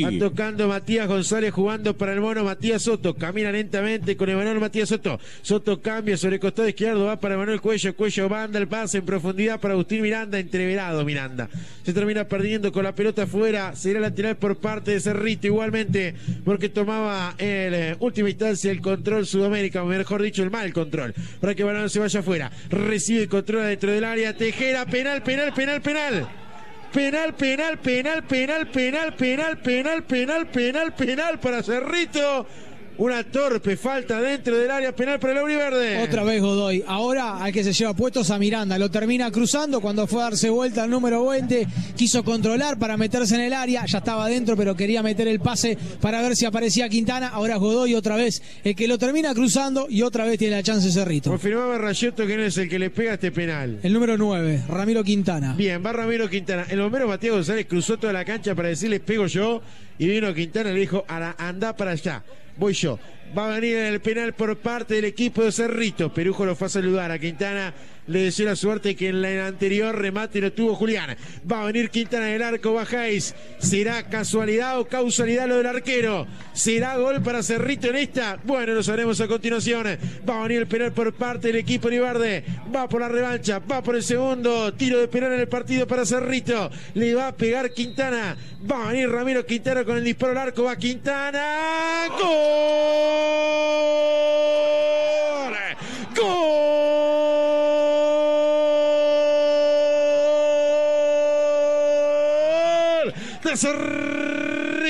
Va tocando Matías González jugando para el mono Matías Soto. Camina lentamente con Emanuel Matías Soto. Soto cambia sobre el costado izquierdo. Va para Emanuel Cuello. Cuello banda el pase en profundidad para Agustín Miranda. Entreverado Miranda. Se termina perdiendo con la pelota afuera. Será lateral por parte de Cerrito igualmente porque tomaba en eh, última instancia el control Sudamérica. O mejor dicho el mal control. Para que Balón se vaya afuera. Recibe el control dentro del área. Tejera. Penal, penal, penal, penal. Penal, penal, penal, penal, penal, penal, penal, penal, penal, penal para Cerrito. Una torpe falta dentro del área penal para el Verde. Otra vez Godoy. Ahora al que se lleva puestos a Miranda. Lo termina cruzando cuando fue a darse vuelta al número 20. Quiso controlar para meterse en el área. Ya estaba adentro, pero quería meter el pase para ver si aparecía Quintana. Ahora Godoy otra vez el que lo termina cruzando y otra vez tiene la chance Cerrito. Confirmaba Rayeto que no es el que le pega este penal. El número 9, Ramiro Quintana. Bien, va Ramiro Quintana. El bombero Matías González cruzó toda la cancha para decirle pego yo. Y vino Quintana y le dijo, anda para allá voy yo. Va a venir en el penal por parte del equipo de Cerrito. Perujo lo fue a saludar a Quintana le deseo la suerte que en la anterior remate lo tuvo Julián. Va a venir Quintana en el arco, bajáis. ¿Será casualidad o causalidad lo del arquero? ¿Será gol para Cerrito en esta? Bueno, lo sabremos a continuación. Va a venir el penal por parte del equipo Ibarde. Va por la revancha, va por el segundo. Tiro de penal en el partido para Cerrito. Le va a pegar Quintana. Va a venir Ramiro Quintana con el disparo al arco. Va Quintana. ¡Gol! This is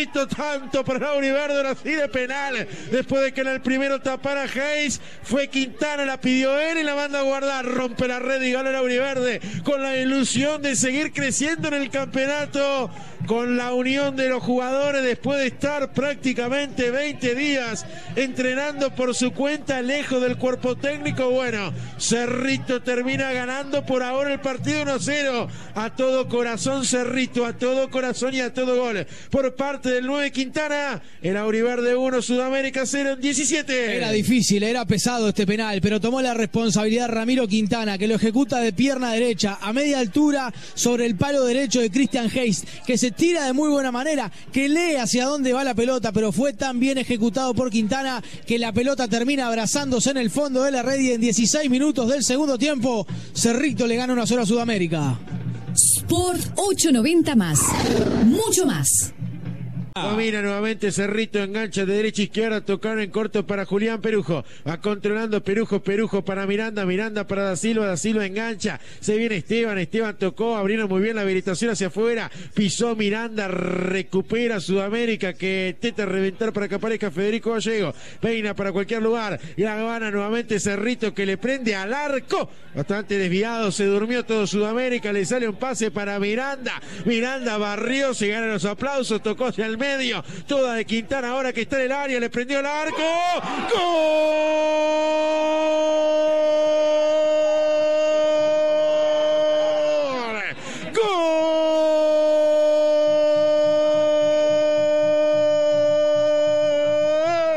Cerrito tanto para la Verde así de penal. Después de que en el primero tapara Hayes, fue Quintana, la pidió él y la manda a guardar. Rompe la red y gana la Verde con la ilusión de seguir creciendo en el campeonato. Con la unión de los jugadores después de estar prácticamente 20 días entrenando por su cuenta lejos del cuerpo técnico. Bueno, Cerrito termina ganando por ahora el partido 1-0. A todo corazón Cerrito, a todo corazón y a todo gol por parte del 9 Quintana. El Auriverde 1, Sudamérica 0 en 17. Era difícil, era pesado este penal, pero tomó la responsabilidad Ramiro Quintana, que lo ejecuta de pierna derecha, a media altura, sobre el palo derecho de Christian Hayes, que se tira de muy buena manera, que lee hacia dónde va la pelota, pero fue tan bien ejecutado por Quintana que la pelota termina abrazándose en el fondo de la red y en 16 minutos del segundo tiempo, Cerrito le gana una sola Sudamérica. Sport 890 más. Mucho más. Domina nuevamente Cerrito, engancha de derecha a izquierda, tocaron en corto para Julián Perujo. Va controlando Perujo, Perujo para Miranda, Miranda para Da Silva, Da Silva engancha. Se viene Esteban, Esteban tocó, abrieron muy bien la habilitación hacia afuera. Pisó Miranda, recupera Sudamérica que intenta reventar para que aparezca Federico Gallego. Peina para cualquier lugar. Y la gana nuevamente Cerrito que le prende al arco. Bastante desviado, se durmió todo Sudamérica. Le sale un pase para Miranda. Miranda barrió, se ganan los aplausos, tocó hacia el medio. Toda de Quintana ahora que está en el área, le prendió el arco. ¡Gol!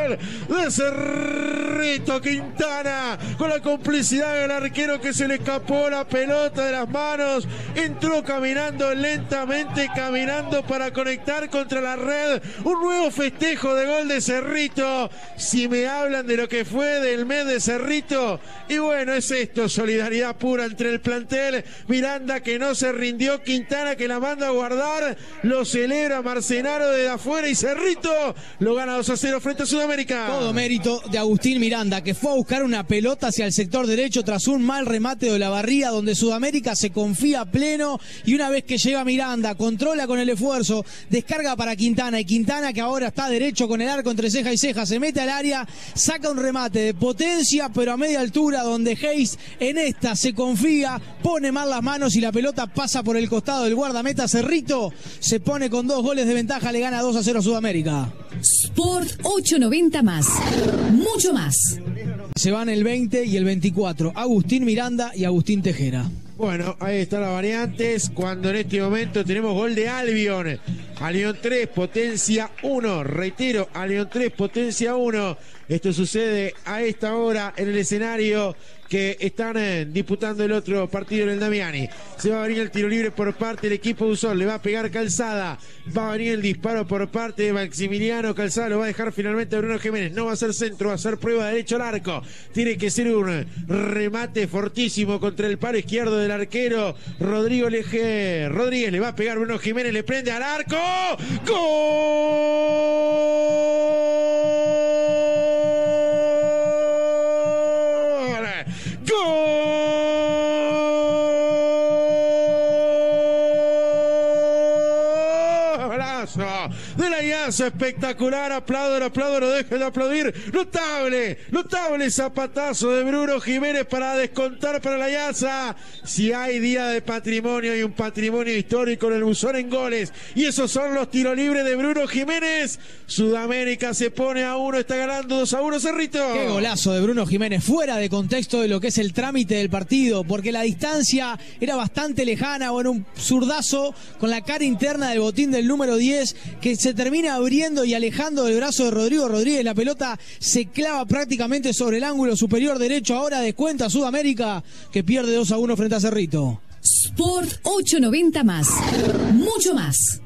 De Cerrito Quintana con la complicidad del arquero que se le escapó la pelota de las manos. Entró caminando lentamente, caminando para conectar contra la red. Un nuevo festejo de gol de Cerrito. Si me hablan de lo que fue del mes de Cerrito. Y bueno, es esto, solidaridad pura entre el plantel. Miranda que no se rindió, Quintana que la manda a guardar. Lo celebra Marcenaro de afuera y Cerrito lo gana 2 a 0 frente a Sudamérica. Todo mérito de Agustín Miranda, que fue a buscar una pelota hacia el sector derecho tras un mal remate de la barría donde Sudamérica se confía pleno y una vez que llega Miranda, controla con el esfuerzo, descarga para Quintana y Quintana que ahora está derecho con el arco entre ceja y ceja, se mete al área, saca un remate de potencia pero a media altura donde Hayes en esta se confía, pone mal las manos y la pelota pasa por el costado del guardameta Cerrito, se pone con dos goles de ventaja, le gana 2 a 0 a Sudamérica. Sport 890 más, mucho más. Se van el 20 y el 24. Agustín Miranda y Agustín Tejera. Bueno, ahí están las variantes. Cuando en este momento tenemos gol de Albion. Albion 3, potencia 1. Reitero, Albion 3, potencia 1. Esto sucede a esta hora en el escenario que están eh, disputando el otro partido en el Damiani. Se va a venir el tiro libre por parte del equipo Usón, le va a pegar Calzada, va a venir el disparo por parte de Maximiliano Calzada, lo va a dejar finalmente a Bruno Jiménez, no va a ser centro, va a ser prueba derecho al arco, tiene que ser un remate fortísimo contra el palo izquierdo del arquero Rodrigo Leje. Rodríguez le va a pegar Bruno Jiménez, le prende al arco, de la Ianza, espectacular, aplaudo, aplaudo, no dejen de aplaudir, notable, notable zapatazo de Bruno Jiménez para descontar para la Ianza, si hay día de patrimonio y un patrimonio histórico en el buzón en goles, y esos son los tiros libres de Bruno Jiménez, Sudamérica se pone a uno, está ganando 2 a 1 Cerrito. Qué golazo de Bruno Jiménez, fuera de contexto de lo que es el trámite del partido, porque la distancia era bastante lejana, bueno, un zurdazo con la cara interna del botín del número 10 que se termina abriendo y alejando del brazo de Rodrigo Rodríguez. La pelota se clava prácticamente sobre el ángulo superior derecho. Ahora descuenta Sudamérica que pierde 2 a 1 frente a Cerrito. Sport 890 más. Mucho más.